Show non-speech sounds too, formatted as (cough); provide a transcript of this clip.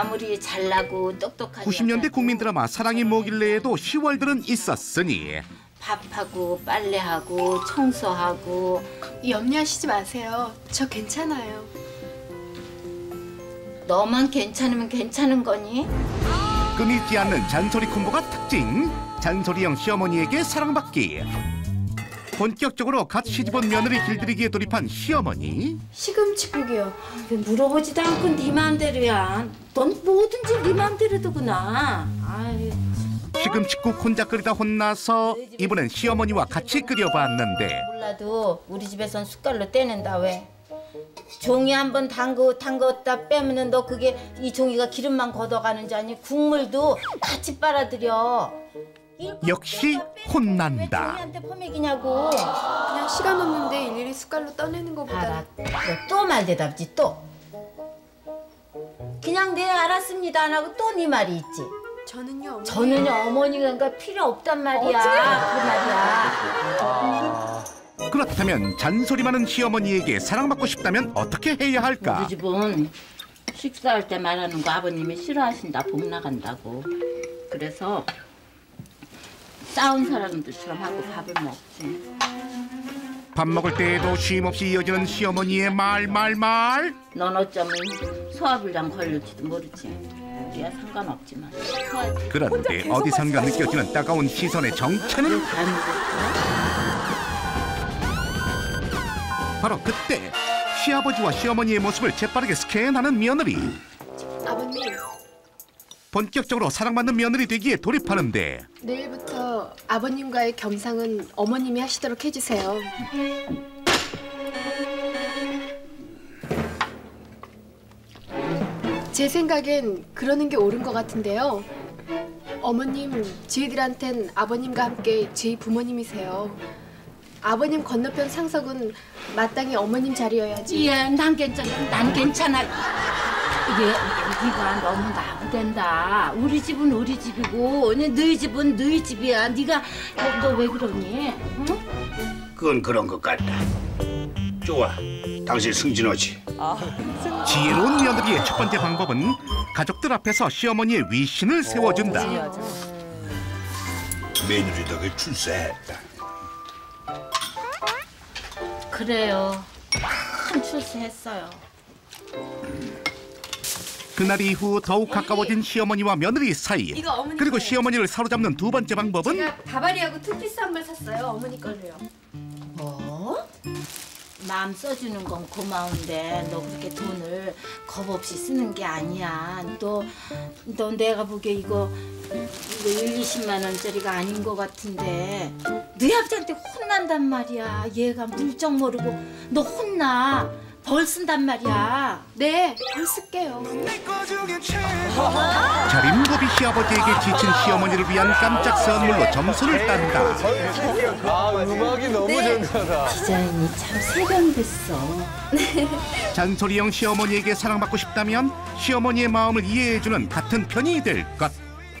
아무리 잘나고 똑똑하게 90년대 국민 드라마 사랑이 뭐길래에도 시월들은 있었으니 밥하고 빨래하고 청소하고 염려하시지 마세요. 저 괜찮아요. 너만 괜찮으면 괜찮은 거니? 끊이지 않는 잔소리 콤보가 특징 잔소리형 시어머니에게 사랑받기 본격적으로 갓 시집온 며느리 길들이기에 돌입한 시어머니 시금치국이요. 왜 물어보지도 않고 네 마음대로야. 넌 뭐든지 네 마음대로더구나. 시금치국 혼자 끓이다 혼나서 이번엔 시어머니와 같이 끓여봤는데 몰라도 우리 집에선 숟갈로 떼낸다 왜? 종이 한 번 담그 담궜다 빼면은 너 그게 이 종이가 기름만 걷어가는 지 아니 국물도 같이 빨아들여. 역시 왜 혼난다 종이한테 퍼먹이냐고. 그냥 시간 없는데 일일이 숟갈로 떠내는 것보다 알아. 또말 대답지 또. 그냥 네 알았습니다 안 하고 또 네 말이 있지. 저는요. 어머니. 저는요 어머니가 그러니까 필요 없단 말이야. 그 말이야. 그렇다면 잔소리 많은 시어머니에게 사랑받고 싶다면 어떻게 해야 할까 우리 집은 식사할 때 말하는 거 아버님이 싫어하신다 복 나간다고. 그래서 싸운 사람들처럼 하고 밥을 먹지. 밥 먹을 때에도 쉼없이 이어지는 시어머니의 말 말 말 넌 어쩌면 소화불량 걸릴지도 모르지. 우리야 상관없지만. 그런데 어디선가 느껴지는 따가운 시선의 정체는. 바로 그때 시아버지와 시어머니의 모습을 재빠르게 스캔하는 며느리 아버님 본격적으로 사랑받는 며느리 되기에 돌입하는데 내일부터 아버님과의 겸상은 어머님이 하시도록 해주세요. 제 생각엔 그러는 게 옳은 것 같은데요. 어머님, 저희들한텐 아버님과 함께 제 부모님이세요. 아버님 건너편 상석은 마땅히 어머님 자리여야지. 예, 난 괜찮아. 난 괜찮아. 이게 네가 너무 나부된다. 우리 집은 우리 집이고, 너희 집은 너희 집이야. 네가 너 왜 그러니? 응? 그건 그런 것 같다. 좋아, 당신 승진하지. 지혜로운 며느리의 첫 번째 방법은 가족들 앞에서 시어머니의 위신을 세워준다 며느리 덕에 출세했다. 그래요. 큰 출세했어요. 그날 이후 더욱 가까워진 시어머니와 며느리 사이 이거 어머니 그리고 거예요. 시어머니를 사로잡는 두 번째 방법은 제가 바바리하고 투피스 한 벌 샀어요. 어머니 걸로요. 뭐? 마음 써주는 건 고마운데 너 그렇게 돈을 겁 없이 쓰는 게 아니야. 너, 너 내가 보기에 이거 이거 1, 20만 원짜리가 아닌 것 같은데 너희 아버지한테 혼난단 말이야. 얘가 물정 모르고 너 혼나. 벌 쓴단 말이야. 네, 벌 쓸게요. 자린고비 시아버지에게 지친 시어머니를 위한 깜짝 선물로 점수를 딴다 아 음악이 너무 좋다. 디자인이 참 세련됐어. (laughs) 잔소리형 시어머니에게 사랑받고 싶다면 시어머니의 마음을 이해해주는 같은 편이 될 것